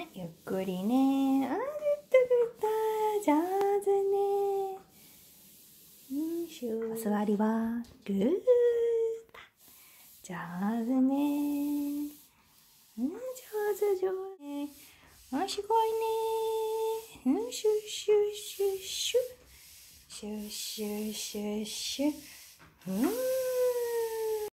はい、ゆっくりね。あ、ぐったぐった。上手ね。よいしょ。お座りは、ぐーっと。上手ね。うん、上手上手。あ、すごいね。うん、シュシュシュシュ。シュシュシュシュ。うん。